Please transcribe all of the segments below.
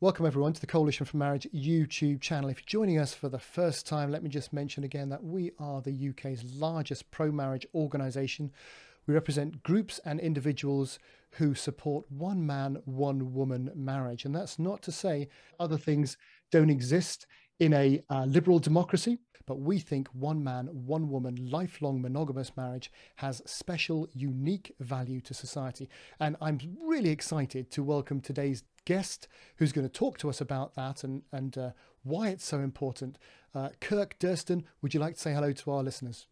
Welcome, everyone, to the Coalition for Marriage YouTube channel. If you're joining us for the first time, let me just mention again that we are the UK's largest pro marriage organisation. We represent groups and individuals who support one man, one woman marriage. And that's not to say other things don't exist in a uh, liberal democracy, but we think one man, one woman, lifelong monogamous marriage has special, unique value to society. And I'm really excited to welcome today's guest who's going to talk to us about that and, and uh, why it's so important. Uh, Kirk Durston, would you like to say hello to our listeners?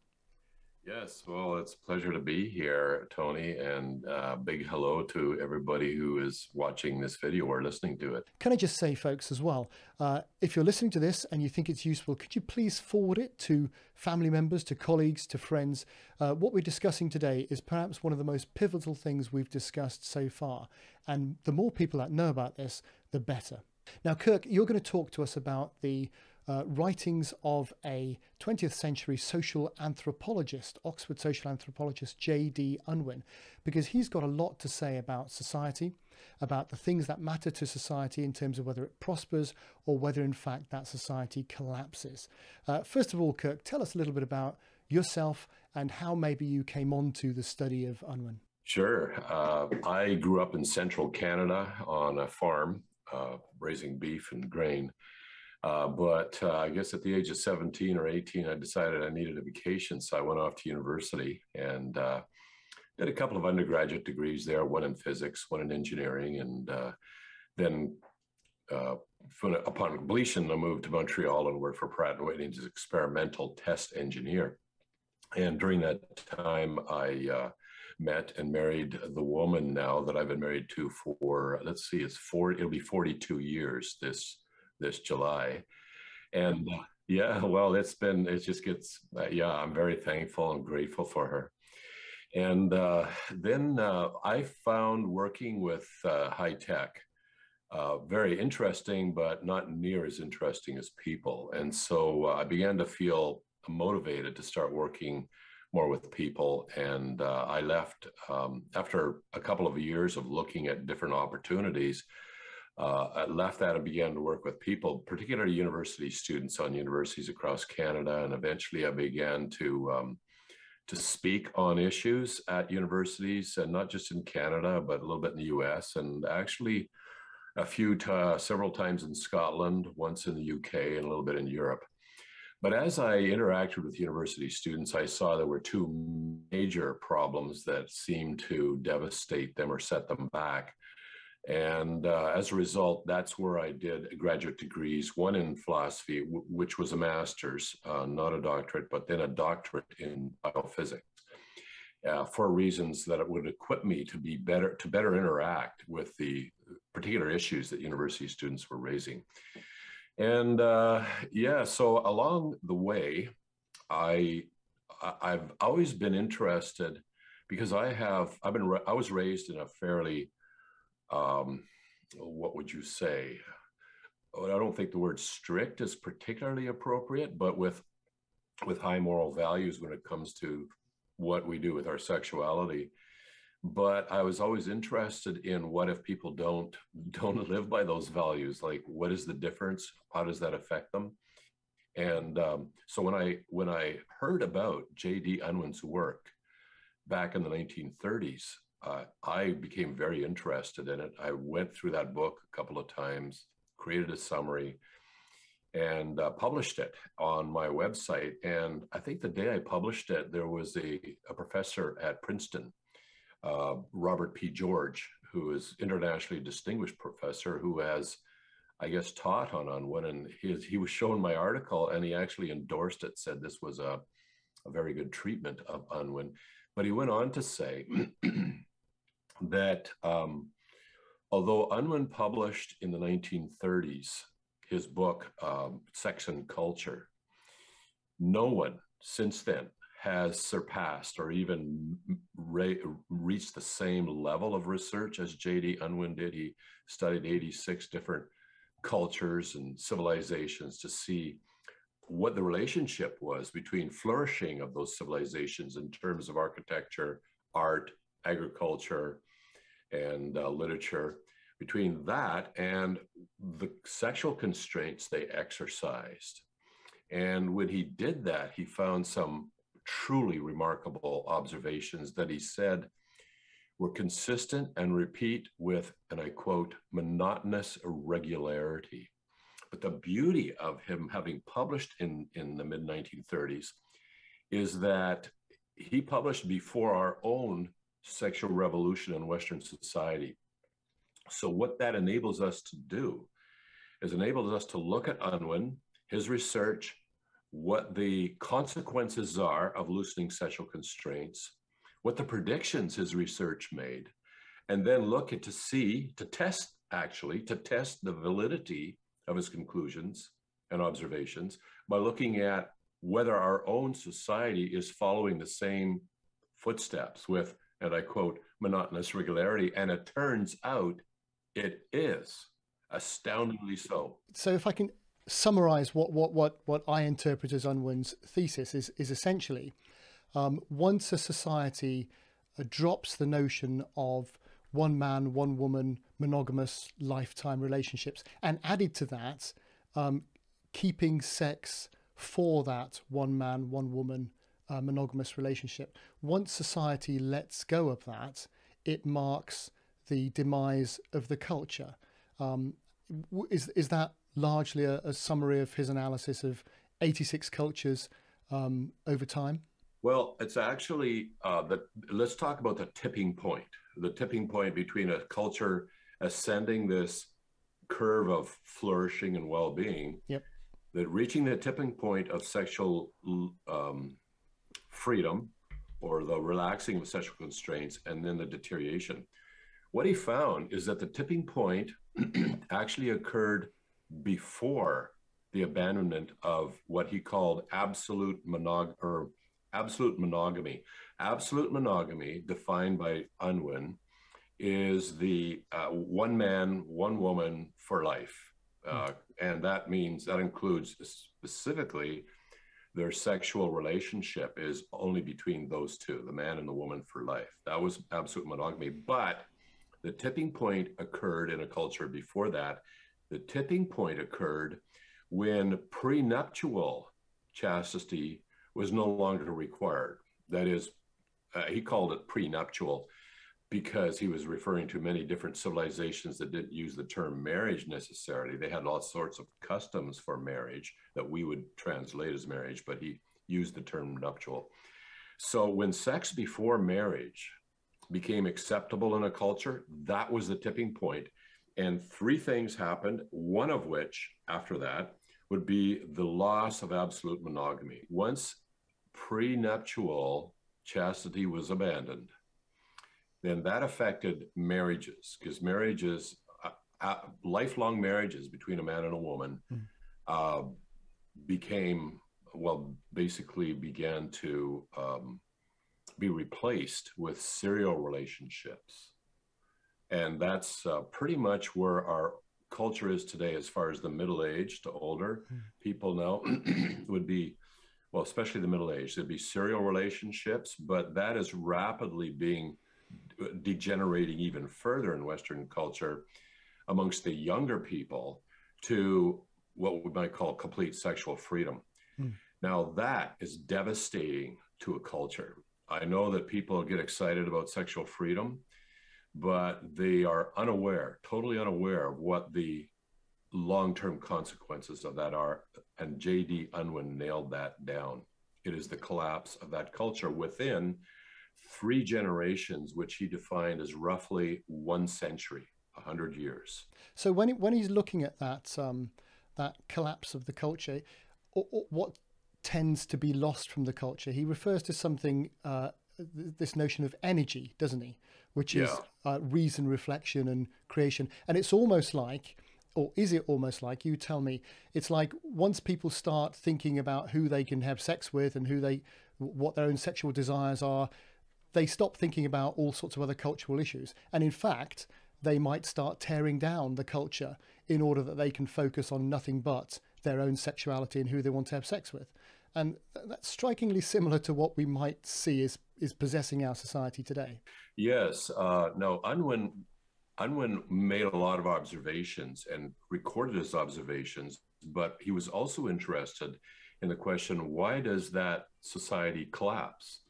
Yes, well, it's a pleasure to be here, Tony, and uh, big hello to everybody who is watching this video or listening to it. Can I just say, folks, as well, uh, if you're listening to this and you think it's useful, could you please forward it to family members, to colleagues, to friends? Uh, what we're discussing today is perhaps one of the most pivotal things we've discussed so far, and the more people that know about this, the better. Now, Kirk, you're going to talk to us about the uh, writings of a 20th century social anthropologist, Oxford social anthropologist J.D. Unwin, because he's got a lot to say about society, about the things that matter to society in terms of whether it prospers or whether, in fact, that society collapses. Uh, first of all, Kirk, tell us a little bit about yourself and how maybe you came on to the study of Unwin. Sure. Uh, I grew up in central Canada on a farm uh, raising beef and grain. Uh, but uh, I guess at the age of 17 or 18, I decided I needed a vacation. So I went off to university and uh, did a couple of undergraduate degrees there, one in physics, one in engineering. And uh, then uh, upon completion, I moved to Montreal and worked for Pratt & Whitney as experimental test engineer. And during that time, I uh, met and married the woman now that I've been married to for, let's see, it's four, it'll be 42 years this this July. And uh, yeah, well, it's been, it just gets, uh, yeah, I'm very thankful and grateful for her. And uh, then uh, I found working with uh, high tech uh, very interesting, but not near as interesting as people. And so I began to feel motivated to start working more with people. And I left um, after a couple of years of looking at different opportunities uh, I left that and began to work with people, particularly university students on universities across Canada. And eventually I began to, um, to speak on issues at universities and not just in Canada, but a little bit in the US and actually a few, t- several times in Scotland, once in the UK and a little bit in Europe. But as I interacted with university students, I saw there were two major problems that seemed to devastate them or set them back. And uh, as a result, that's where I did graduate degrees, one in philosophy, w- which was a master's, uh, not a doctorate, but then a doctorate in biophysics. Uh, for reasons that it would equip me to be better to better interact with the particular issues that university students were raising and uh, yeah so along the way i i've always been interested because i have i've been i was raised in a fairly um, what would you say? I don't think the word strict is particularly appropriate, but with with high moral values when it comes to what we do with our sexuality. But I was always interested in what if people don't don't live by those values? Like, what is the difference? How does that affect them? And um, so when I when I heard about J.D. Unwin's work back in the 1930s, uh, I became very interested in it. I went through that book a couple of times, created a summary, and uh, published it on my website. And I think the day I published it, there was a, a professor at Princeton, uh, Robert P. George, who is internationally distinguished professor who has, I guess, taught on Unwin. And he, he was shown my article and he actually endorsed it, said this was a, a very good treatment of Unwin. But he went on to say, that um, although Unwin published in the 1930s his book, um, Sex and Culture, no one since then has surpassed or even re- reached the same level of research as J.D. Unwin did. He studied 86 different cultures and civilizations to see what the relationship was between flourishing of those civilizations in terms of architecture, art, agriculture, and uh, literature between that and the sexual constraints they exercised. And when he did that, he found some truly remarkable observations that he said were consistent and repeat with, and I quote, monotonous irregularity. But the beauty of him having published in, in the mid 1930s is that he published before our own sexual revolution in Western society. So, what that enables us to do is enables us to look at Unwin, his research, what the consequences are of loosening sexual constraints, what the predictions his research made, and then look at to see, to test actually, to test the validity of his conclusions and observations by looking at whether our own society is following the same footsteps with, and I quote, monotonous regularity. And it turns out it is astoundingly so. So if I can summarize what, what, what, what I interpret as Unwin's thesis is, is essentially um, once a society uh, drops the notion of one man, one woman, monogamous lifetime relationships, and added to that, um, keeping sex for that one man, one woman uh, monogamous relationship. Once society lets go of that, it marks the demise of the culture. Um, is is that largely a, a, summary of his analysis of 86 cultures um, over time? Well, it's actually uh, the. Let's talk about the tipping point. The tipping point between a culture ascending this curve of flourishing and well-being. Yep. That reaching the tipping point of sexual um, freedom or the relaxing of sexual constraints and then the deterioration. What he found is that the tipping point actually occurred before the abandonment of what he called absolute monog or absolute monogamy. Absolute monogamy, defined by Unwin, is the uh, one man, one woman for life. Uh, mm. And that means that includes specifically their sexual relationship is only between those two, the man and the woman for life. That was absolute monogamy. But the tipping point occurred in a culture before that. The tipping point occurred when prenuptial chastity was no longer required. That is, uh, he called it prenuptial because he was referring to many different civilizations that didn't use the term marriage necessarily. They had all sorts of customs for marriage that we would translate as marriage, but he used the term nuptial. So when sex before marriage became acceptable in a culture, that was the tipping point. And three things happened, one of which, after that, would be the loss of absolute monogamy. Once prenuptial chastity was abandoned, then that affected marriages because marriages, uh, uh, lifelong marriages between a man and a woman, mm. uh, became well, basically began to um, be replaced with serial relationships, and that's uh, pretty much where our culture is today, as far as the middle age to older mm. people now would be well, especially the middle age, there'd be serial relationships, but that is rapidly being degenerating even further in Western culture amongst the younger people to what we might call complete sexual freedom. Mm. Now, that is devastating to a culture. I know that people get excited about sexual freedom, but they are unaware, totally unaware of what the long term consequences of that are. And J.D. Unwin nailed that down. It is the collapse of that culture within three generations, which he defined as roughly one century, a hundred years. So when he, when he's looking at that um, that collapse of the culture, or, or what tends to be lost from the culture, he refers to something. Uh, this notion of energy, doesn't he? Which is yeah. uh, reason, reflection, and creation. And it's almost like, or is it almost like, you tell me, it's like once people start thinking about who they can have sex with and who they, what their own sexual desires are, they stop thinking about all sorts of other cultural issues. And in fact, they might start tearing down the culture in order that they can focus on nothing but their own sexuality and who they want to have sex with. And that's strikingly similar to what we might see is, is possessing our society today. Yes. Uh, no, Unwin Unwin made a lot of observations and recorded his observations, but he was also interested in the question why does that society collapse?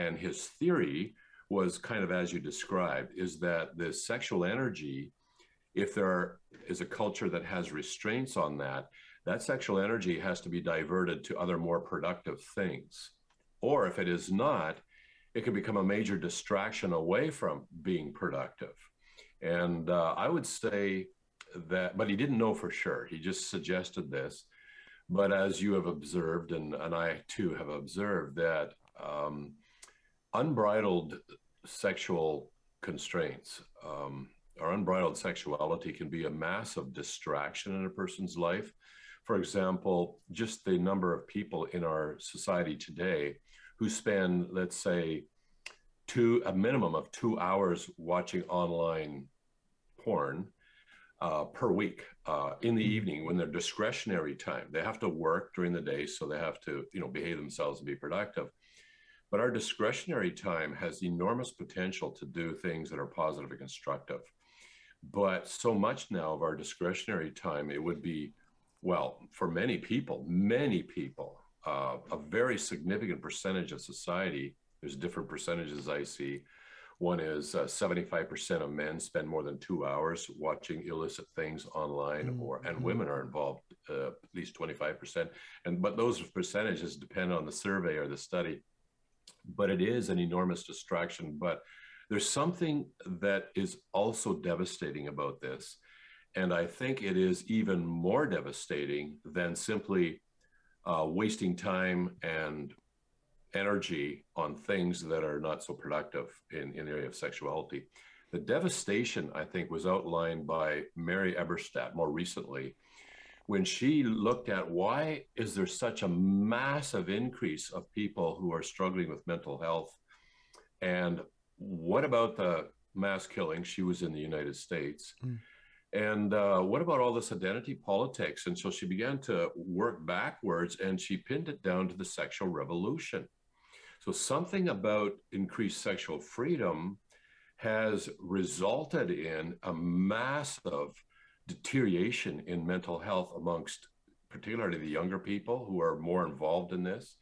And his theory was kind of as you described is that the sexual energy, if there is a culture that has restraints on that, that sexual energy has to be diverted to other more productive things. Or if it is not, it can become a major distraction away from being productive. And uh, I would say that, but he didn't know for sure. He just suggested this. But as you have observed, and, and I too have observed, that um, unbridled sexual constraints um, or unbridled sexuality can be a massive distraction in a person's life. For example, just the number of people in our society today who spend, let's say, two a minimum of two hours watching online porn uh, per week uh, in the mm-hmm. evening when they're discretionary time. They have to work during the day, so they have to you know behave themselves and be productive. But our discretionary time has enormous potential to do things that are positive and constructive. But so much now of our discretionary time, it would be, well, for many people, many people, uh, a very significant percentage of society there's different percentages I see. One is uh, 75% of men spend more than two hours watching illicit things online, mm-hmm. or and mm-hmm. women are involved uh, at least 25%. And but those percentages depend on the survey or the study. But it is an enormous distraction. But there's something that is also devastating about this, and I think it is even more devastating than simply uh, wasting time and energy on things that are not so productive in, in the area of sexuality. The devastation, I think, was outlined by Mary Eberstadt more recently when she looked at why is there such a massive increase of people who are struggling with mental health and what about the mass killing? She was in the united states. Mm. and uh, what about all this identity politics? And so she began to work backwards and she pinned it down to the sexual revolution. So something about increased sexual freedom has resulted in a massive deterioration in mental health amongst particularly the younger people who are more involved in this.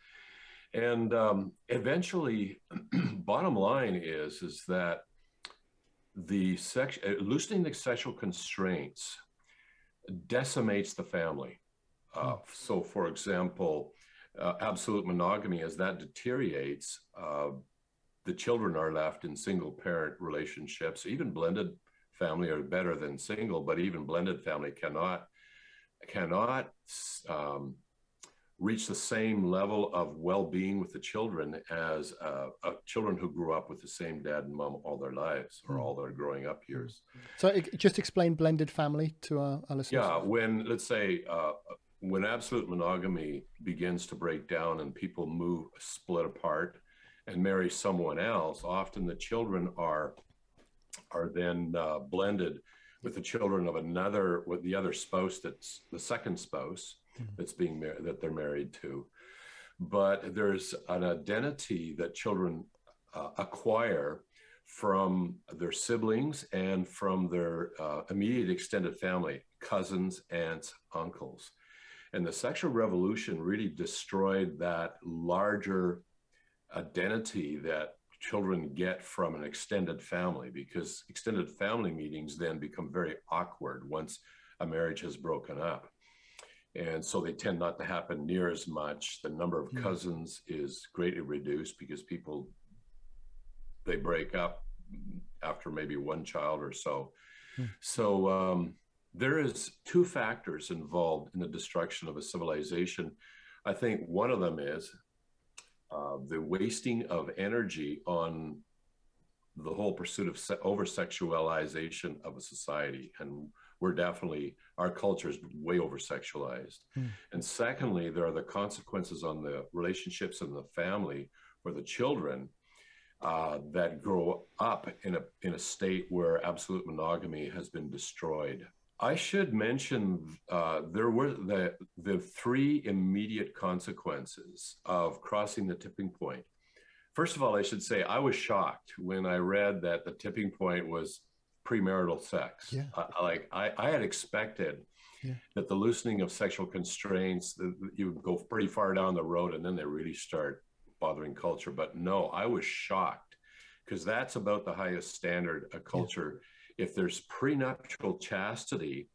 And um, eventually, bottom line is is that the sex uh, loosening the sexual constraints decimates the family. Uh, hmm. so, for example, uh, absolute monogamy, as that deteriorates, uh, the children are left in single parent relationships. Even blended family are better than single, but even blended family cannot cannot um, reach the same level of well-being with the children as uh, uh, children who grew up with the same dad and mom all their lives or hmm. all their growing up years. So, just explain blended family to our, our listeners. Yeah, when let's say uh, when absolute monogamy begins to break down and people move split apart and marry someone else often the children are are then uh, blended with the children of another with the other spouse that's the second spouse mm-hmm. that's being married that they're married to but there's an identity that children uh, acquire from their siblings and from their uh, immediate extended family cousins aunts uncles and the sexual revolution really destroyed that larger identity that children get from an extended family because extended family meetings then become very awkward once a marriage has broken up. And so they tend not to happen near as much. The number of hmm. cousins is greatly reduced because people they break up after maybe one child or so. Hmm. So um, there is two factors involved in the destruction of a civilization. I think one of them is uh, the wasting of energy on the whole pursuit of se- over sexualization of a society. And we're definitely, our culture is way over sexualized. Mm. And secondly, there are the consequences on the relationships in the family for the children uh, that grow up in a, in a state where absolute monogamy has been destroyed. I should mention uh, there were the, the three immediate consequences of crossing the tipping point. First of all, I should say I was shocked when I read that the tipping point was premarital sex. Yeah. I, like I, I had expected yeah. that the loosening of sexual constraints, the, you go pretty far down the road and then they really start bothering culture. But no, I was shocked because that's about the highest standard a culture. Yeah. If there's prenuptial chastity,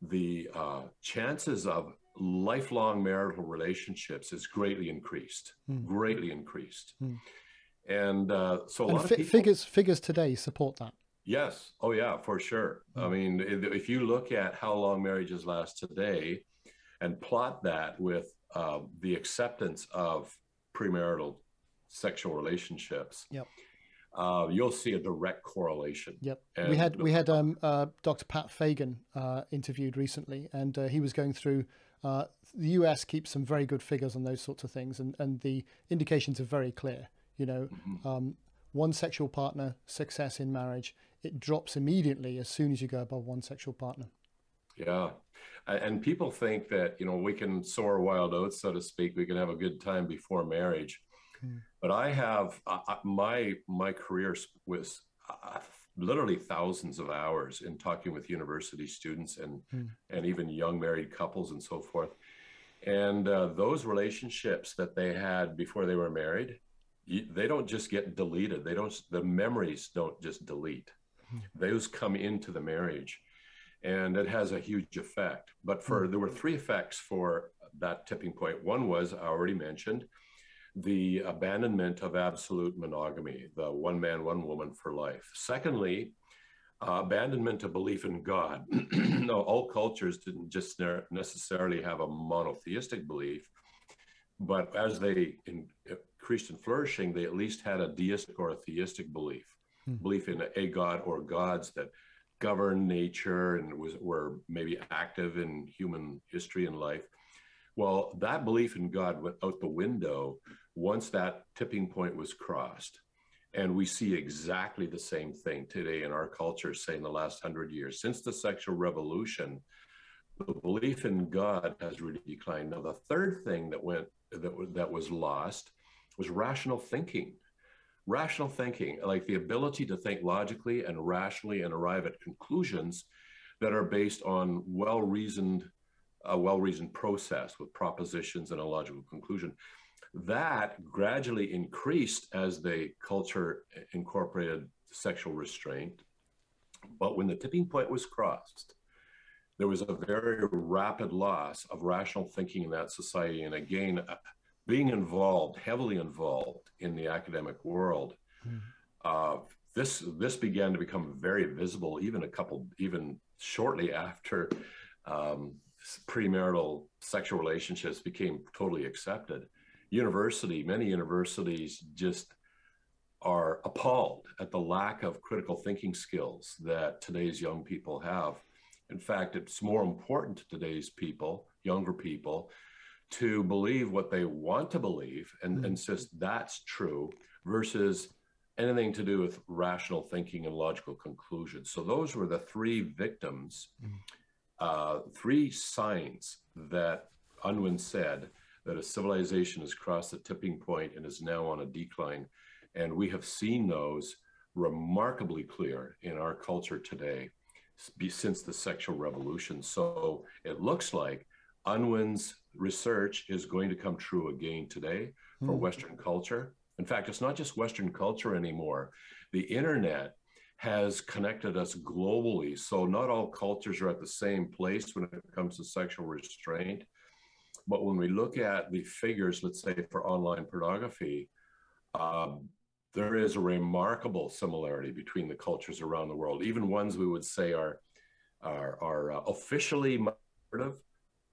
the uh, chances of lifelong marital relationships is greatly increased, mm. greatly increased. Mm. And uh, so a and lot fi- of people, figures figures today support that. Yes. Oh, yeah, for sure. Mm. I mean, if you look at how long marriages last today, and plot that with uh, the acceptance of premarital sexual relationships. Yep. Uh, you'll see a direct correlation. Yep. And we had we had um, uh, Dr. Pat Fagan uh, interviewed recently, and uh, he was going through. Uh, the US keeps some very good figures on those sorts of things, and, and the indications are very clear. You know, mm-hmm. um, one sexual partner success in marriage it drops immediately as soon as you go above one sexual partner. Yeah. And people think that, you know, we can soar wild oats, so to speak. We can have a good time before marriage. Mm. But I have uh, my my career was uh, literally thousands of hours in talking with university students and mm. and even young married couples and so forth. And uh, those relationships that they had before they were married, they don't just get deleted. They don't. The memories don't just delete those come into the marriage and it has a huge effect but for hmm. there were three effects for that tipping point. point one was i already mentioned the abandonment of absolute monogamy the one man one woman for life secondly uh, abandonment of belief in god no all cultures didn't just necessarily have a monotheistic belief but as they increased in flourishing they at least had a deistic or a theistic belief hmm. belief in a god or gods that govern nature and was were maybe active in human history and life. Well, that belief in God went out the window once that tipping point was crossed. And we see exactly the same thing today in our culture, say in the last hundred years. Since the sexual revolution, the belief in God has really declined. Now, the third thing that went that, that was lost was rational thinking rational thinking, like the ability to think logically and rationally and arrive at conclusions that are based on well-reasoned, a well-reasoned process with propositions and a logical conclusion. That gradually increased as the culture incorporated sexual restraint. But when the tipping point was crossed, there was a very rapid loss of rational thinking in that society. And again, being involved, heavily involved in the academic world, mm. uh, this this began to become very visible. Even a couple, even shortly after um, premarital sexual relationships became totally accepted. University, many universities just are appalled at the lack of critical thinking skills that today's young people have. In fact, it's more important to today's people, younger people, to believe what they want to believe and mm-hmm. insist that's true versus anything to do with rational thinking and logical conclusions. So those were the three victims, mm-hmm. uh, three signs that Unwin said that a civilization has crossed the tipping point and is now on a decline. And we have seen those remarkably clear in our culture today since the sexual revolution. So it looks like Unwin's research is going to come true again today for mm. Western culture. In fact, it's not just Western culture anymore. The internet has connected us globally. So not all cultures are at the same place when it comes to sexual restraint. But when we look at the figures, let's say for online pornography, um, there is a remarkable similarity between the cultures around the world, even ones we would say are are, are uh, officially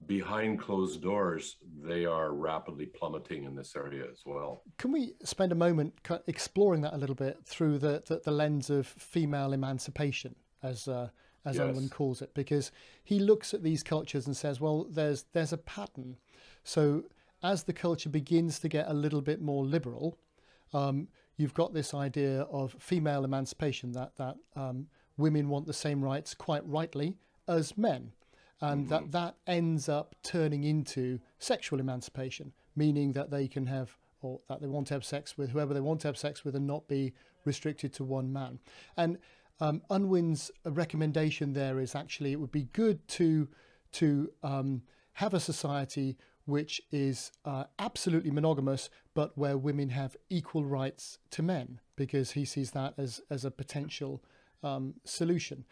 behind closed doors, they are rapidly plummeting in this area as well. Can we spend a moment exploring that a little bit through the, the, the lens of female emancipation, as uh, as yes. Unwin calls it? Because he looks at these cultures and says, well, there's there's a pattern. So as the culture begins to get a little bit more liberal, um, you've got this idea of female emancipation that that um, women want the same rights, quite rightly, as men and mm-hmm. that that ends up turning into sexual emancipation, meaning that they can have or that they want to have sex with whoever they want to have sex with and not be restricted to one man. And um, Unwin's recommendation there is actually it would be good to to um, have a society which is uh, absolutely monogamous, but where women have equal rights to men, because he sees that as as a potential um, solution.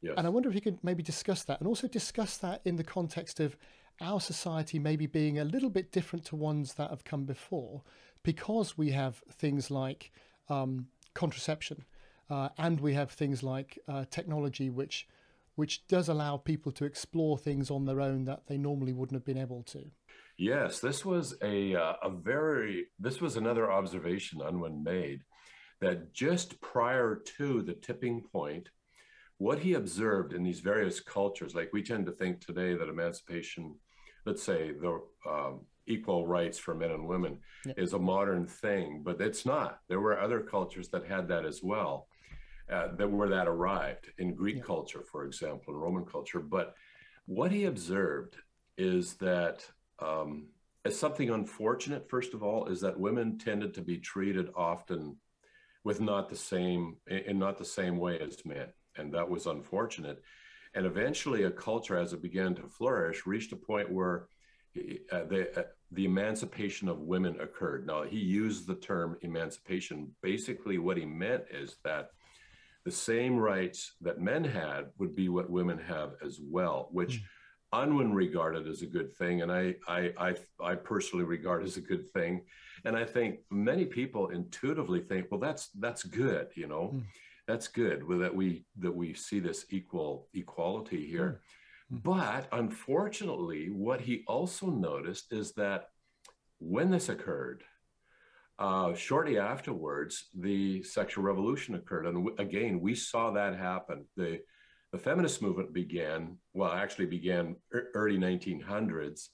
Yes. And I wonder if you could maybe discuss that, and also discuss that in the context of our society maybe being a little bit different to ones that have come before, because we have things like um, contraception, uh, and we have things like uh, technology, which which does allow people to explore things on their own that they normally wouldn't have been able to. Yes, this was a uh, a very this was another observation Unwin made that just prior to the tipping point, what he observed in these various cultures, like we tend to think today that emancipation, let's say the um, equal rights for men and women, yeah. is a modern thing, but it's not. There were other cultures that had that as well, uh, that where that arrived in Greek yeah. culture, for example, in Roman culture. But what he observed is that um, as something unfortunate, first of all, is that women tended to be treated often with not the same in not the same way as men, and that was unfortunate. And eventually, a culture, as it began to flourish, reached a point where uh, the uh, the emancipation of women occurred. Now, he used the term emancipation. Basically, what he meant is that the same rights that men had would be what women have as well, which. Mm. Unwin regarded as a good thing, and I, I, I, I personally regard as a good thing and i think many people intuitively think well that's that's good you know mm. that's good that we that we see this equal equality here mm. but unfortunately what he also noticed is that when this occurred uh, shortly afterwards the sexual revolution occurred and w- again we saw that happen the the feminist movement began well actually began early 1900s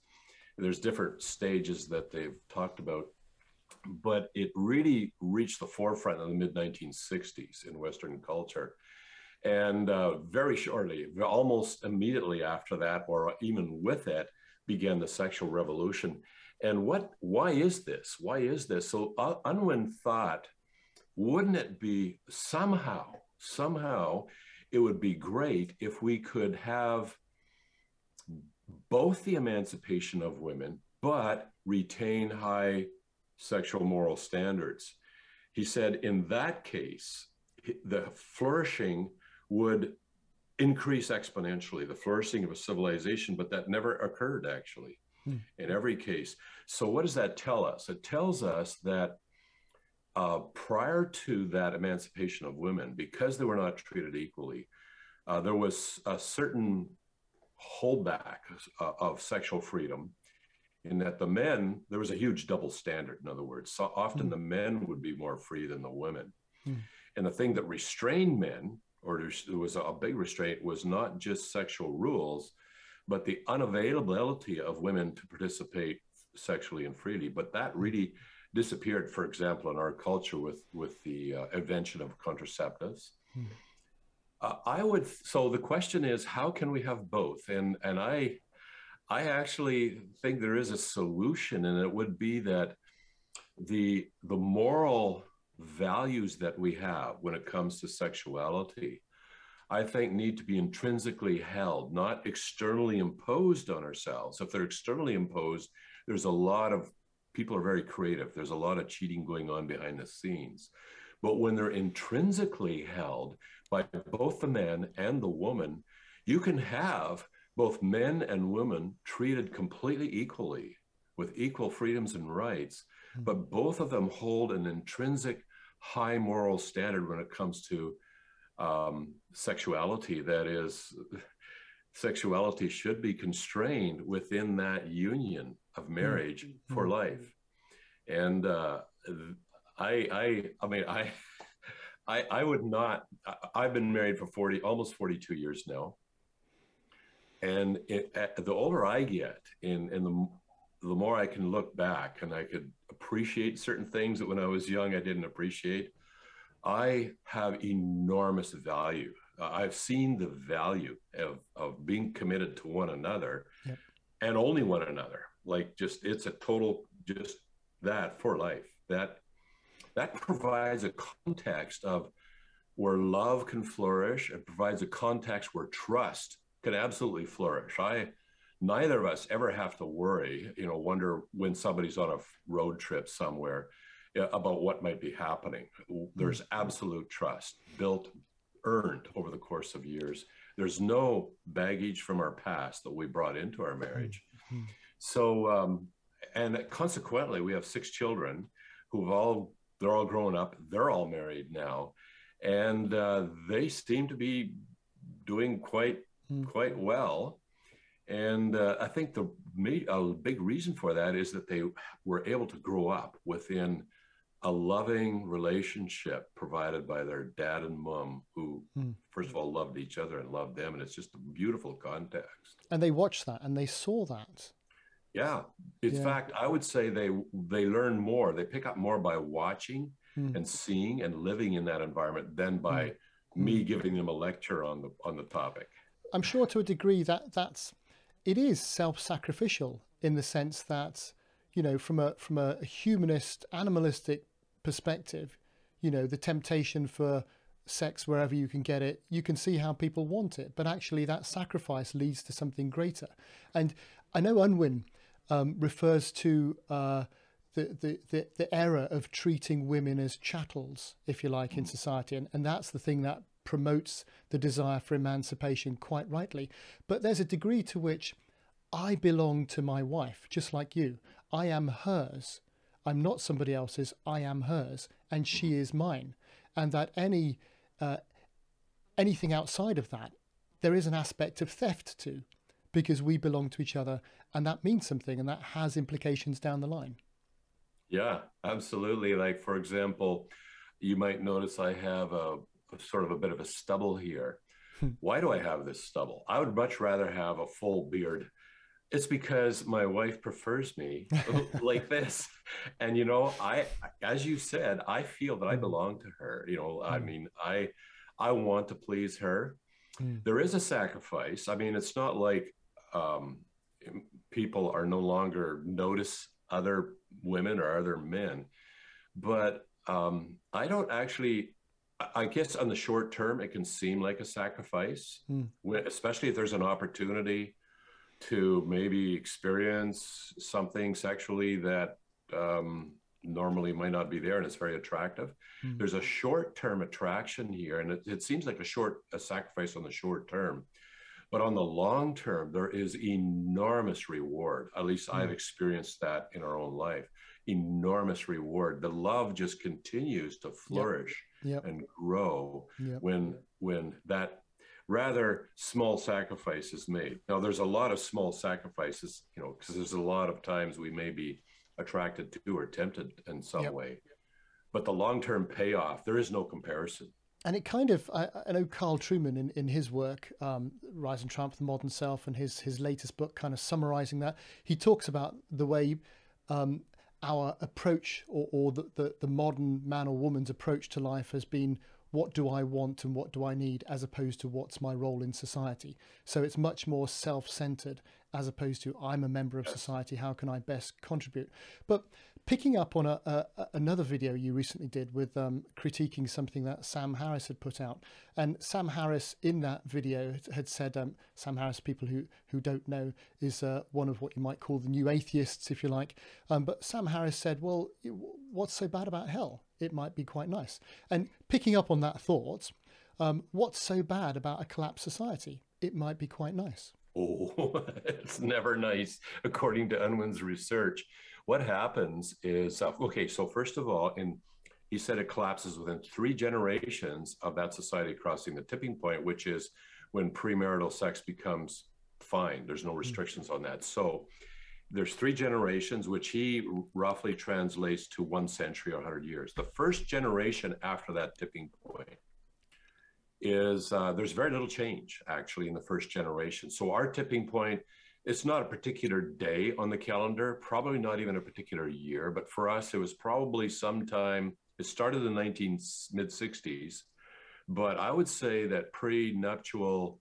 there's different stages that they've talked about but it really reached the forefront in the mid 1960s in Western culture. And uh, very shortly, almost immediately after that, or even with it, began the sexual revolution. And what? Why is this? Why is this? So uh, Unwin thought, wouldn't it be somehow, somehow, it would be great if we could have both the emancipation of women, but retain high sexual moral standards. He said in that case, the flourishing would increase exponentially, the flourishing of a civilization, but that never occurred actually hmm. in every case. So, what does that tell us? It tells us that uh, prior to that emancipation of women, because they were not treated equally, uh, there was a certain holdback uh, of sexual freedom in that the men there was a huge double standard in other words so often mm. the men would be more free than the women mm. and the thing that restrained men or there was a big restraint was not just sexual rules but the unavailability of women to participate sexually and freely but that hmm. really disappeared for example in our culture with with the uh, invention of contraceptives mm. uh, i would so the question is how can we have both and and i I actually think there is a solution, and it would be that the the moral values that we have when it comes to sexuality, I think need to be intrinsically held, not externally imposed on ourselves. If they're externally imposed, there's a lot of people are very creative. There's a lot of cheating going on behind the scenes. But when they're intrinsically held by both the man and the woman, you can have both men and women treated completely equally with equal freedoms and rights, mm-hmm. but both of them hold an intrinsic high moral standard when it comes to um, sexuality. That is, sexuality should be constrained within that union of hmm. marriage mm-hmm. for life. And uh, I, I, I mean, I, I, I would not. I've been married for forty, almost forty-two years now and it, the older I get, and and the the more I can look back and I could appreciate certain things that when I was young I didn't appreciate. I have enormous value. Uh, I've seen the value of of being committed to one another, yep. and only one another. Like just it's a total just that for life. That that provides a context of where love can flourish. It provides a context where trust can absolutely flourish. I, neither of us ever have to worry, you know, wonder when somebody's on a road trip somewhere about what might be happening. There's mm-hmm. absolute trust built, earned over the course of years. There's no baggage from our past that we brought into our marriage. Mm-hmm. So, um, and consequently, we have six children who've all, they're all grown up, they're all married now, and uh, they seem to be doing quite, quite well. And uh, I think the a big reason for that is that they were able to grow up within a loving relationship provided by their dad and mom, who, hmm. first of all, loved each other and loved them. And it's just a beautiful context. And they watched that and they saw that. Yeah. In yeah. fact, I would say they they learn more. They pick up more by watching hmm. and seeing and living in that environment than by hmm. me giving them a lecture on the on the topic. I'm sure to a degree that that's it is self-sacrificial in the sense that you know from a from a humanist animalistic perspective, you know, the temptation for sex wherever you can get it, you can see how people want it. But actually, that sacrifice leads to something greater. And I know Unwin um, refers to uh, the, the, the, the era of treating women as chattels, if you like, in society. And, and that's the thing that promotes the desire for emancipation quite rightly. But there's a degree to which I belong to my wife, just like you. I am hers. I'm not somebody else's, I am hers, and she is mine. And that any uh, anything outside of that, there is an aspect of theft to, because we belong to each other, and that means something, and that has implications down the line. Yeah, absolutely. Like for example, you might notice I have a, a sort of a bit of a stubble here. Hmm. Why do I have this stubble? I would much rather have a full beard it's because my wife prefers me like this and you know i as you said i feel that i mm. belong to her you know i mm. mean i i want to please her mm. there is a sacrifice i mean it's not like um, people are no longer notice other women or other men but um, i don't actually I guess on the short term, it can seem like a sacrifice, mm. especially if there's an opportunity to maybe experience something sexually that um, normally might not be there and it's very attractive. Mm-hmm. There's a short term attraction here, and it, it, seems like a short a sacrifice on the short term. But on the long term, there is enormous reward. At least mm-hmm. I've experienced that in our own life. Enormous reward. The love just continues to flourish yep. Yep. and grow yep. when when that rather small sacrifices made. Now, there's a lot of small sacrifices, you know, because there's a lot of times we may be attracted to or tempted in some yep. way. But the long term payoff, there is no comparison. And it kind of, I, I know Carl Trueman in, in his work, um, Rise and Triumph of the Modern Self, and his, his latest book, kind of summarizing that. He talks about the way um, our approach or, or the, the, the modern man or woman's approach to life has been what do I want and what do I need as opposed to what's my role in society. So it's much more self centered as opposed to I'm a member of society, how can I best contribute? But picking up on a, a another video you recently did with um, critiquing something that Sam Harris had put out, and Sam Harris in that video had said, um, Sam Harris, people who who don't know, is uh, one of what you might call the new atheists, if you like. Um, but Sam Harris said, well, what's so bad about hell? It might be quite nice. And picking up on that thought, um, what's so bad about a collapsed society? It might be quite nice. Oh, it's never nice, according to Unwin's research. What happens is, uh, okay, so first of all, in he said it collapses within three generations of that society crossing the tipping point, which is when premarital sex becomes fine. There's no hmm. restrictions on that. So there's three generations, which he roughly translates to one century or 100 years. The first generation after that tipping point is uh, there's very little change actually in the first generation. So our tipping point, it's not a particular day on the calendar, probably not even a particular year, but for us, it was probably sometime, it started in the 19 mid 60s, but I would say that prenuptial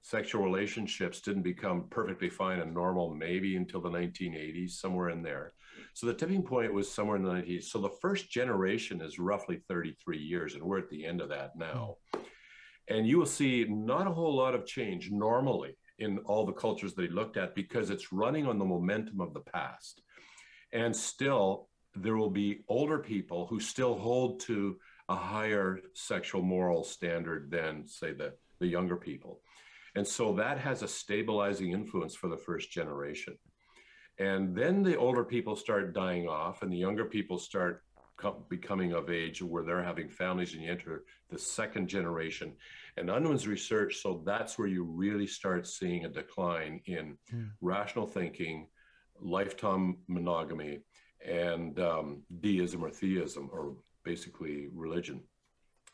sexual relationships didn't become perfectly fine and normal maybe until the 1980s, somewhere in there. So the tipping point was somewhere in the 90s. So the first generation is roughly 33 years, and we're at the end of that now. Hmm. And you will see not a whole lot of change normally in all the cultures that he looked at because it's running on the momentum of the past. And still, there will be older people who still hold to a higher sexual moral standard than, say, the, the younger people. And so that has a stabilizing influence for the first generation. And then the older people start dying off, and the younger people start becoming of age where they're having families, and you enter the second generation. And Unwin's research, so that's where you really start seeing a decline in mm. rational thinking, lifetime monogamy, and um, deism or theism, or basically religion.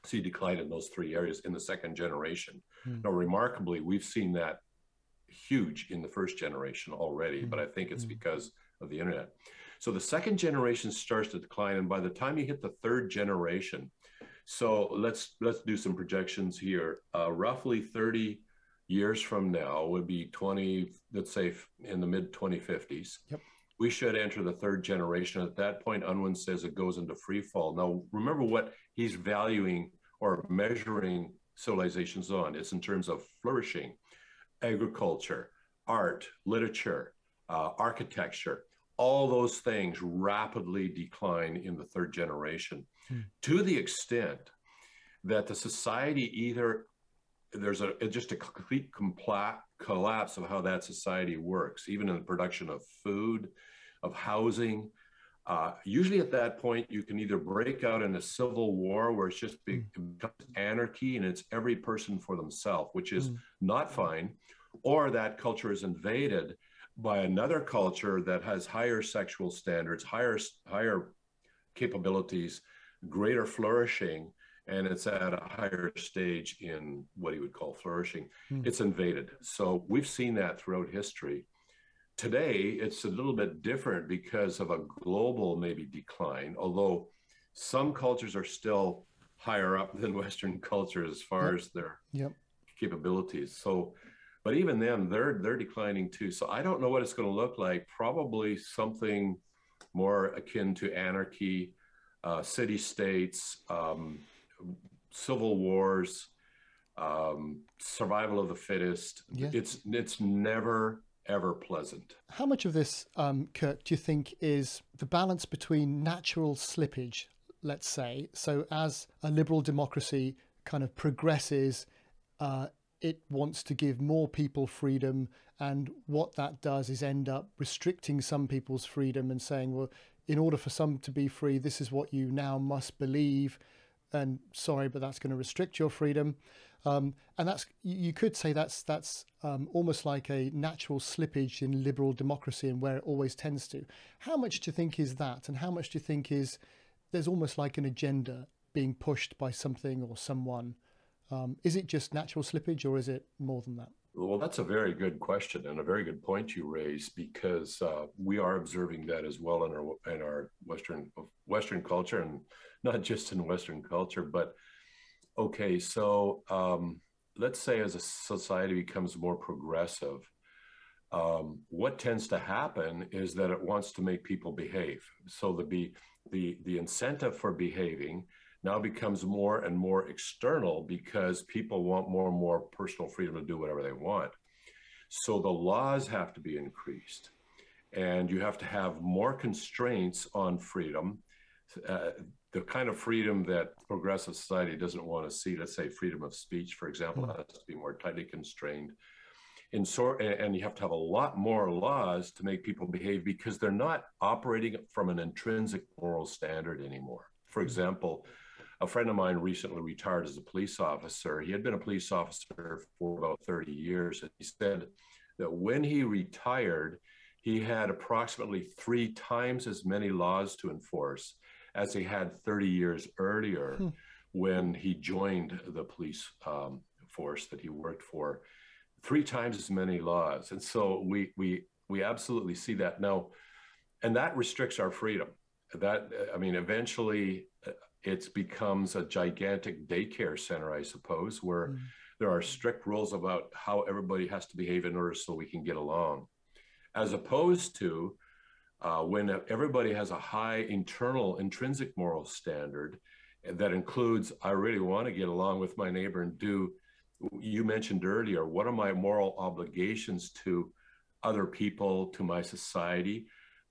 See decline in those three areas in the second generation. Mm. Now, remarkably, we've seen that huge in the first generation already, mm. but I think it's mm. because of the internet. So the second generation starts to decline, and by the time you hit the third generation, so let's let's do some projections here. Uh, roughly 30 years from now would be 20, let's say in the mid 2050s. Yep. We should enter the third generation. At that point, Unwin says it goes into free fall. Now, remember what he's valuing or measuring civilizations on It's in terms of flourishing, agriculture, art, literature, uh, architecture. All those things rapidly decline in the third generation hmm. to the extent that the society either there's a just a complete compla- collapse of how that society works, even in the production of food, of housing. Uh, usually, at that point, you can either break out in a civil war where it's just hmm. becomes anarchy and it's every person for themselves, which is mm. not fine, or that culture is invaded by another culture that has higher sexual standards, higher higher capabilities, greater flourishing, and it's at a higher stage in what he would call flourishing. Mm. It's invaded. So we've seen that throughout history. Today, it's a little bit different because of a global maybe decline, although some cultures are still higher up than Western culture as far yep. as their yep. capabilities. So, but even then, they're they're declining too. So I don't know what it's going to look like. Probably something more akin to anarchy, uh, city states, um, civil wars, um, survival of the fittest. Yeah. It's it's never ever pleasant. How much of this, um, Kirk, do you think is the balance between natural slippage, let's say? So as a liberal democracy kind of progresses, uh, it wants to give more people freedom, and what that does is end up restricting some people's freedom and saying, well, in order for some to be free, this is what you now must believe and sorry, but that's going to restrict your freedom. Um, and that's you could say that's that's um, almost like a natural slippage in liberal democracy and where it always tends to. How much do you think is that, and how much do you think is there's almost like an agenda being pushed by something or someone? Um, is it just natural slippage, or is it more than that? Well, that's a very good question and a very good point you raise because uh, we are observing that as well in our in our Western Western culture and not just in Western culture. But okay, so um, let's say as a society becomes more progressive, um, what tends to happen is that it wants to make people behave. So the be the the incentive for behaving now becomes more and more external because people want more and more personal freedom to do whatever they want. So the laws have to be increased, and you have to have more constraints on freedom. Uh, the kind of freedom that progressive society doesn't want to see, let's say freedom of speech, for example, mm. has to be more tightly constrained. In sort, and you have to have a lot more laws to make people behave because they're not operating from an intrinsic moral standard anymore. For hmm. example, a friend of mine recently retired as a police officer. He had been a police officer for about 30 years. And he said that when he retired, he had approximately three times as many laws to enforce as he had 30 years earlier hmm. when he joined the police um, force that he worked for. Three times as many laws, and so we we we absolutely see that now, and that restricts our freedom. That I mean, eventually, uh, it becomes a gigantic daycare center, I suppose, where. Hmm. There are strict rules about how everybody has to behave in order so we can get along, as opposed to uh, when everybody has a high internal intrinsic moral standard that includes I really want to get along with my neighbor and do. You mentioned earlier, what are my moral obligations to other people, to my society?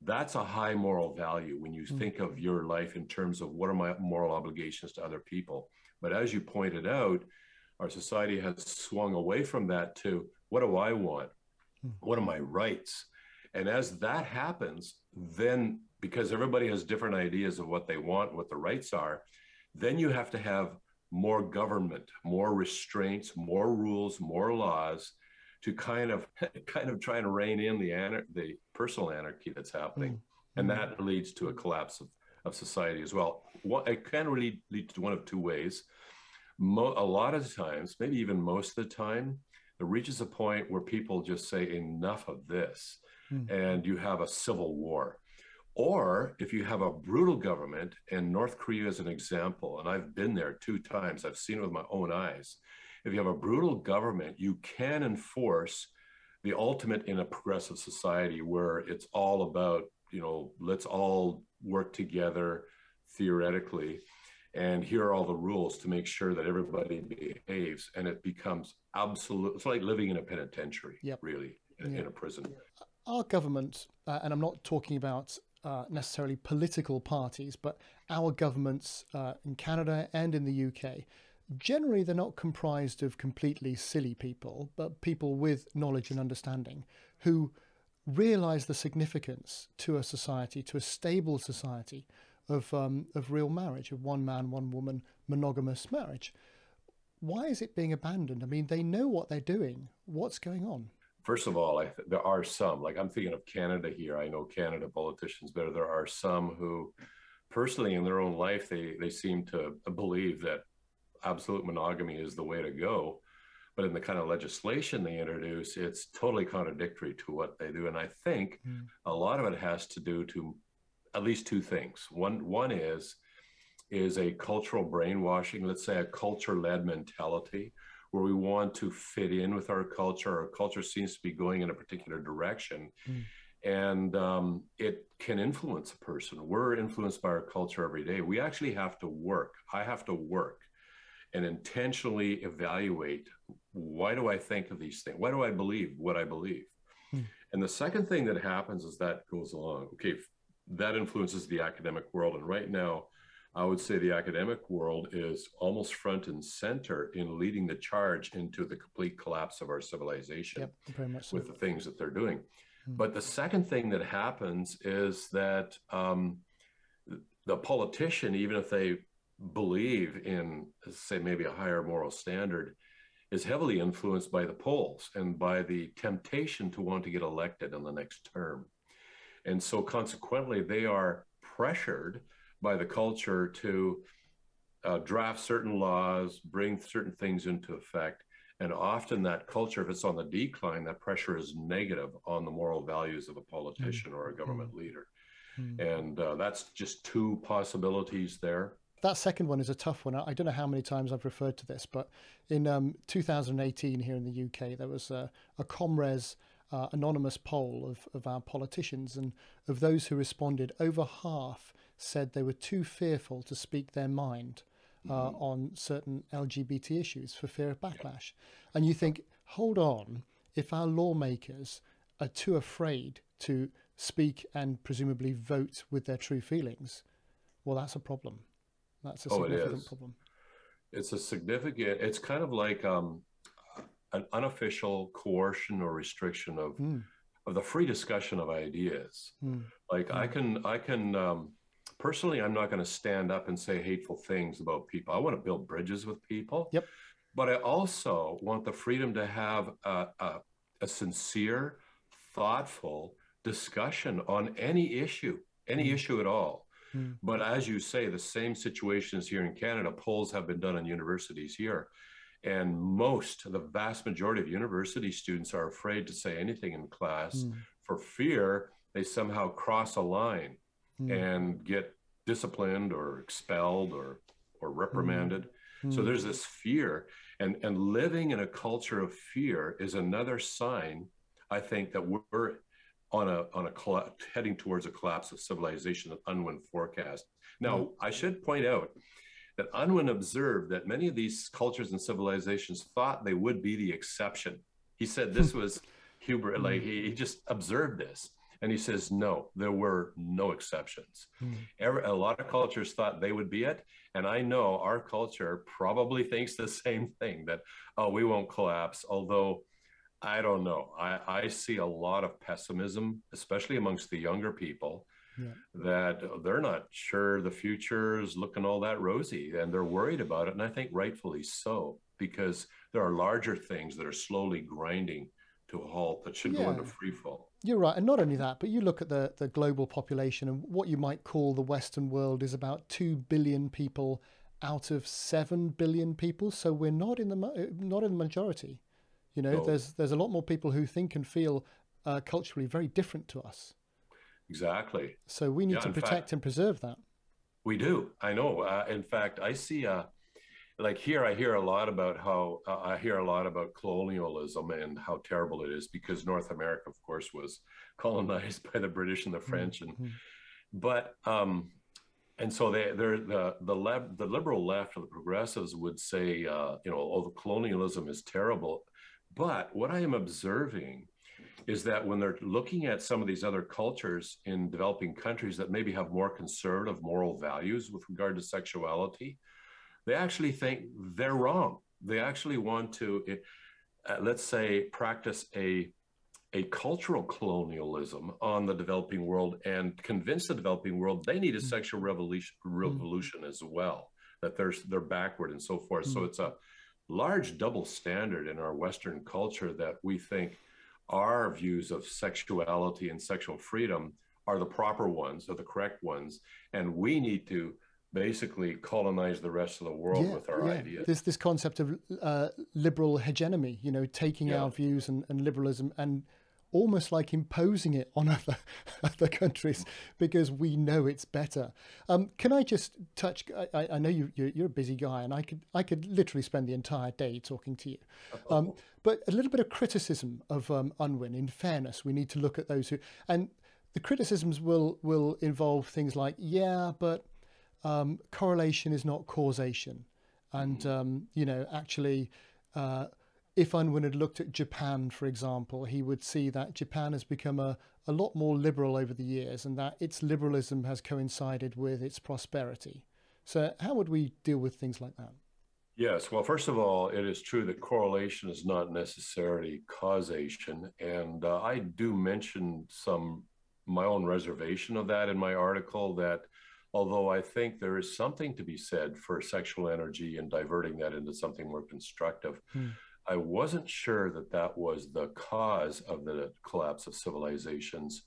That's a high moral value when you mm-hmm. think of your life in terms of what are my moral obligations to other people. But as you pointed out, our society has swung away from that to what do I want? Hmm. What are my rights? And as that happens, then because everybody has different ideas of what they want, what the rights are, then you have to have more government, more restraints, more rules, more laws to kind of kind of try and rein in the anar- the personal anarchy that's happening. Mm-hmm. And that leads to a collapse of, of society as well. What, it can really lead to one of two ways. Mo- a lot of times, maybe even most of the time, it reaches a point where people just say enough of this, mm-hmm. and you have a civil war. Or if you have a brutal government, and North Korea is an example, and I've been there two times, I've seen it with my own eyes. If you have a brutal government, you can enforce the ultimate in a progressive society where it's all about, you know, let's all work together theoretically. And here are all the rules to make sure that everybody behaves. And it becomes absolute, it's like living in a penitentiary, yep. really, in, in, a prison. Our government, uh, and I'm not talking about uh, necessarily political parties, but our governments uh, in Canada and in the UK, generally they're not comprised of completely silly people, but people with knowledge and understanding who realize the significance to a society, to a stable society, of, um, of real marriage, of one man, one woman, monogamous marriage. Why is it being abandoned? I mean, they know what they're doing. What's going on? First of all, th- there are some, like I'm thinking of Canada here. I know Canada politicians better. There are some who, personally, in their own life, they, they seem to believe that absolute monogamy is the way to go. But in the kind of legislation they introduce, it's totally contradictory to what they do. And I think mm. a lot of it has to do to at least two things. One one is is a cultural brainwashing, let's say a culture-led mentality where we want to fit in with our culture. Our culture seems to be going in a particular direction. Mm. And um, it can influence a person. We're influenced by our culture every day. We actually have to work. I have to work and intentionally evaluate why do I think of these things? Why do I believe what I believe? Hmm. And the second thing that happens is that goes along. Okay, that influences the academic world. And right now, I would say the academic world is almost front and center in leading the charge into the complete collapse of our civilization yep, so. with the things that they're doing. Hmm. But the second thing that happens is that um, the politician, even if they believe in, say, maybe a higher moral standard, is heavily influenced by the polls and by the temptation to want to get elected in the next term. And so, consequently, they are pressured by the culture to uh, draft certain laws, bring certain things into effect. And often that culture, if it's on the decline, that pressure is negative on the moral values of a politician mm-hmm. or a government mm-hmm. leader. Mm-hmm. And uh, that's just two possibilities there. That second one is a tough one. I don't know how many times I've referred to this, but in um, 2018 here in the UK, there was a, a ComRes uh, anonymous poll of, of our politicians, and of those who responded, over half said they were too fearful to speak their mind uh, mm-hmm. on certain LGBT issues for fear of backlash. And you think, hold on, if our lawmakers are too afraid to speak and presumably vote with their true feelings, well, that's a problem. That's a oh, significant problem. It's a significant. It's kind of like um, an unofficial coercion or restriction of mm. of the free discussion of ideas. Mm. Like mm. I can I can um, personally, I'm not going to stand up and say hateful things about people. I want to build bridges with people. Yep. But I also want the freedom to have a, a, a sincere, thoughtful discussion on any issue, any mm. issue at all. Mm. But as you say, the same situation is here in Canada. Polls have been done in universities here. And most, the vast majority of university students are afraid to say anything in class mm. for fear they somehow cross a line mm. and get disciplined or expelled or, or reprimanded. Mm. So there's this fear. And, and living in a culture of fear is another sign, I think, that we're on a on a heading towards a collapse of civilization that Unwin forecast. Now, mm. I should point out that Unwin observed that many of these cultures and civilizations thought they would be the exception. He said this was Huber, like he, he just observed this. And he says, no, there were no exceptions. Mm. Every, a lot of cultures thought they would be it. And I know our culture probably thinks the same thing that, oh, we won't collapse. Although I don't know. I, I see a lot of pessimism, especially amongst the younger people, yeah. that they're not sure the future is looking all that rosy and they're worried about it. And I think rightfully so, because there are larger things that are slowly grinding to a halt that should yeah. go into free fall. You're right. And not only that, but you look at the, the global population and what you might call the Western world is about 2 billion people out of 7 billion people. So we're not in the, not in the majority. You know, no. there's, there's a lot more people who think and feel uh, culturally very different to us. Exactly. So we need yeah, to protect fact, and preserve that. We do. I know. Uh, in fact, I see uh, like here i hear a lot about how uh, i hear a lot about colonialism and how terrible it is because north america of course was colonized by the british and the french and mm-hmm. but um and so they they're the the left the liberal left or the progressives would say uh you know oh the colonialism is terrible but what i am observing is that when they're looking at some of these other cultures in developing countries that maybe have more conservative moral values with regard to sexuality they actually think they're wrong. They actually want to, uh, let's say, practice a a cultural colonialism on the developing world and convince the developing world they need a mm. sexual revolution, mm. revolution mm. as well that they're they're backward and so forth mm. so it's a large double standard in our western culture that we think our views of sexuality and sexual freedom are the proper ones are the correct ones and we need to basically colonize the rest of the world yeah, with our yeah. ideas. This this concept of uh, liberal hegemony, you know, taking yeah. our views and, and liberalism and almost like imposing it on other other countries because we know it's better. Um, can I just touch? I, I know you you're, you're, a busy guy, and I could I could literally spend the entire day talking to you. Um, but a little bit of criticism of um, Unwin. In fairness, we need to look at those who and the criticisms will will involve things like yeah, but um, correlation is not causation. And, mm. um, you know, actually, uh, if Unwin had looked at Japan, for example, he would see that Japan has become a, a lot more liberal over the years and that its liberalism has coincided with its prosperity. So, how would we deal with things like that? Yes. Well, first of all, it is true that correlation is not necessarily causation. And uh, I do mention some my own reservation of that in my article that Although I think there is something to be said for sexual energy and diverting that into something more constructive. Hmm. I wasn't sure that that was the cause of the collapse of civilizations.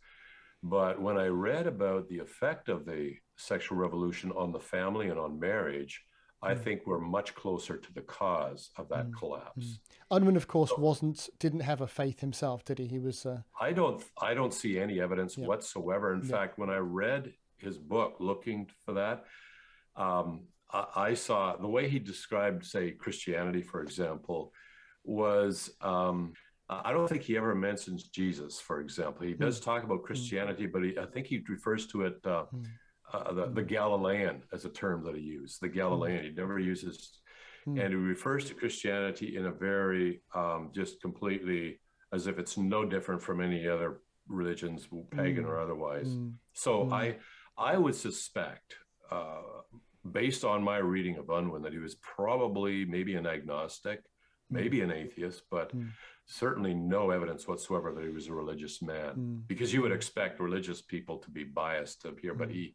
But when I read about the effect of the sexual revolution on the family and on marriage, I hmm. think we're much closer to the cause of that mm. collapse. Mm. Unwin, of course, wasn't didn't have a faith himself, did he? He was. Uh... I don't. I don't see any evidence yeah. whatsoever. In yeah. fact, when I read his book looking for that. Um, I, I, saw the way he described, say, Christianity, for example, was um, I don't think he ever mentions Jesus, for example. He does mm. talk about hmm. Christianity, but he, I think he refers to it uh, mm. uh, the, the, Galilean as a term that he used. The Galilean, he never uses, mm. and he refers to Christianity in a very um, just completely as if it's no different from any other religions, pagan or otherwise. So I I would suspect, uh, based on my reading of Unwin, that he was probably maybe an agnostic, hmm. Maybe an atheist, but mm. certainly no evidence whatsoever that he was a religious man. Mm. Because you would expect religious people to be biased up here, mm. but hmm. he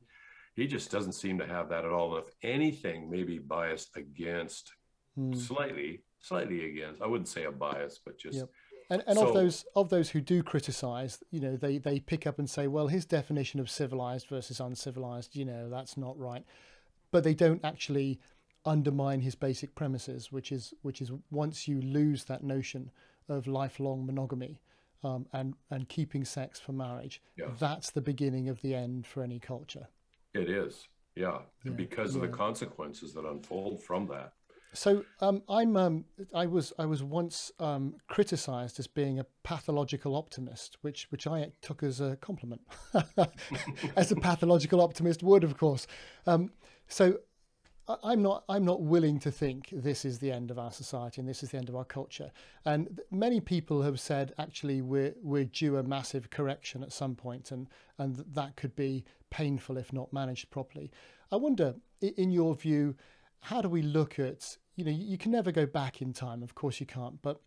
he just doesn't seem to have that at all. And if anything, maybe biased against, hmm. slightly, slightly against. I wouldn't say a bias, but just. Yep and, and so, of those of those who do criticize, you know, they they pick up and say, well, his definition of civilized versus uncivilized, you know, that's not right. But they don't actually undermine his basic premises, which is which is once you lose that notion of lifelong monogamy um, and and keeping sex for marriage, yeah. that's the beginning of the end for any culture. It is, yeah, yeah. because yeah. of the consequences that unfold from that. So um, I'm um, I was I was once um, criticised as being a pathological optimist, which which I took as a compliment, as a pathological optimist would, of course. Um, so I'm not I'm not willing to think this is the end of our society and this is the end of our culture. And many people have said actually we're we're due a massive correction at some point, and and that could be painful if not managed properly. I wonder, in your view, how do we look at you know you can never go back in time, of course you can't, but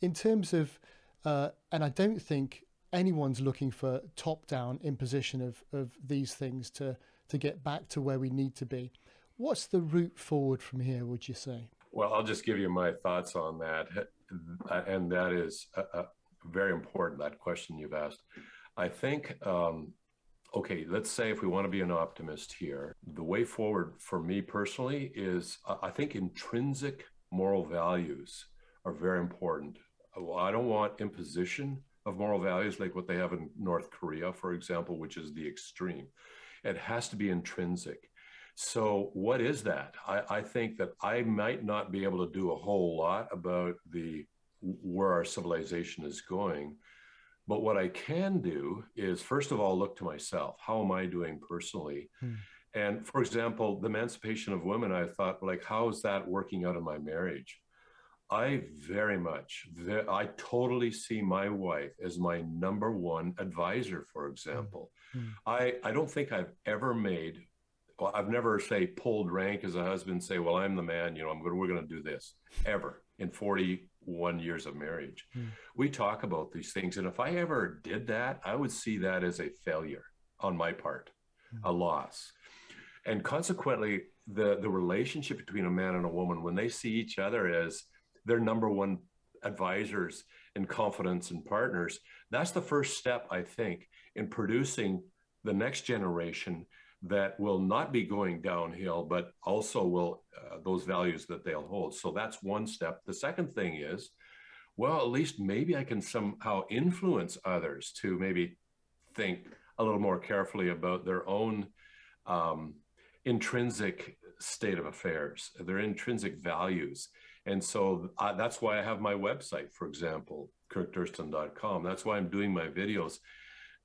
in terms of uh, and I don't think anyone's looking for top down imposition of of these things to to get back to where we need to be What's the route forward from here, would you say? Well, I'll just give you my thoughts on that. And that is a, very important, that question you've asked. I think, um, okay, let's say if we want to be an optimist here, the way forward for me personally is I think intrinsic moral values are very important. I don't want imposition of moral values like what they have in North Korea, for example, which is the extreme. It has to be intrinsic. So, what is that? I, I, think that I might not be able to do a whole lot about the where our civilization is going, but what I can do is first of all look to myself. How am I doing personally? Hmm. And for example, the emancipation of women, I thought, like, how is that working out in my marriage? I very much, I totally see my wife as my number one advisor, for example. Mm. I, I don't think I've ever made well, I've never say pulled rank as a husband, say, well, I'm the man, you know, I'm going we're going to do this ever in 41 years of marriage. Mm. We talk about these things. And if I ever did that, I would see that as a failure on my part, mm. a loss. And consequently, the, the relationship between a man and a woman, when they see each other as their number one advisors and confidence and partners, that's the first step, I think, in producing the next generation that will not be going downhill, but also will uh, those values that they'll hold. So that's one step. The second thing is, well, at least maybe I can somehow influence others to maybe think a little more carefully about their own um, intrinsic state of affairs, their intrinsic values. And so uh, that's why I have my website, for example, kirkdurston.com. That's why I'm doing my videos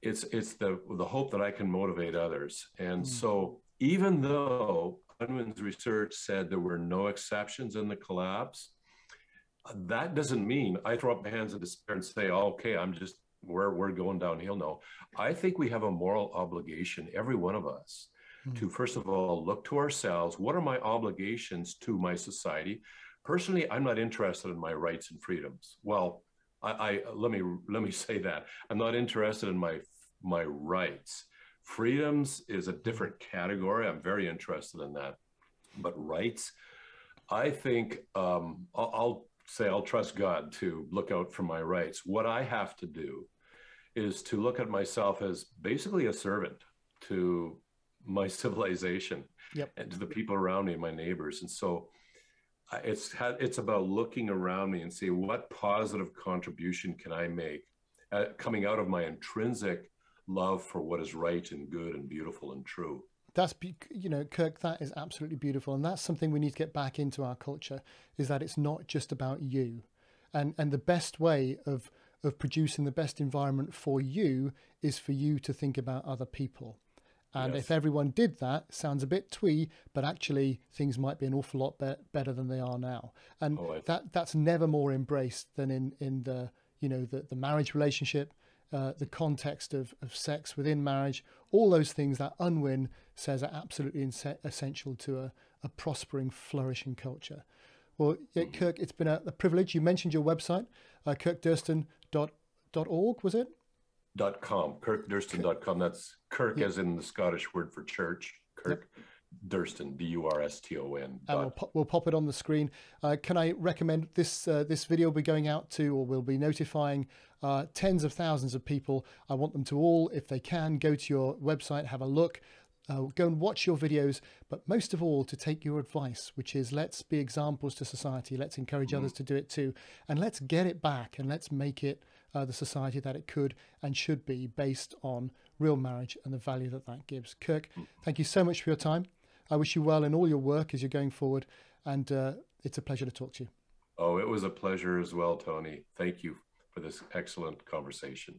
it's it's the the hope that I can motivate others. And mm. so even though Unwin's research said there were no exceptions in the collapse, that doesn't mean I throw up my hands in despair and say, oh, okay, I'm just we're we're going downhill. No, I think we have a moral obligation, every one of us, mm. to first of all look to ourselves. What are my obligations to my society? Personally, I'm not interested in my rights and freedoms. Well, I, I let me let me say that I'm not interested in my my rights. Freedoms is a different category. I'm very interested in that. But rights, I think um, I'll, I'll say I'll trust God to look out for my rights. What I have to do is to look at myself as basically a servant to my civilization yep. and to the people around me, my neighbors. And so it's it's about looking around me and see what positive contribution can I make uh, coming out of my intrinsic love for what is right and good and beautiful and true. That's you know, Kirk. That is absolutely beautiful, and that's something we need to get back into our culture. Is that it's not just about you, and and the best way of of producing the best environment for you is for you to think about other people. And yes. if everyone did that, sounds a bit twee, but actually things might be an awful lot be- better than they are now. And oh, that that's never more embraced than in in the you know the the marriage relationship, uh, the context of, of sex within marriage, all those things that Unwin says are absolutely inse- essential to a, a prospering, flourishing culture. Well, mm-hmm. Kirk, it's been a, a, privilege. You mentioned your website, uh, kirkdurston.org, was it? Dot com, kirkdurston.com. That's Kirk yep. as in the Scottish word for church, Kirk. Yep. Durston, D U R S T O N. And we'll, po- we'll pop it on the screen. Uh, can I recommend this? Uh, this video will be going out to, or we'll be notifying uh, tens of thousands of people. I want them to all, if they can, go to your website, have a look, uh, go and watch your videos, but most of all, to take your advice, which is let's be examples to society, let's encourage mm-hmm. others to do it too, and let's get it back and let's make it uh, the society that it could and should be based on real marriage and the value that that gives. Kirk, mm. thank you so much for your time. I wish you well in all your work as you're going forward, and uh, It's a pleasure to talk to you. Oh, it was a pleasure as well, Tony. Thank you for this excellent conversation.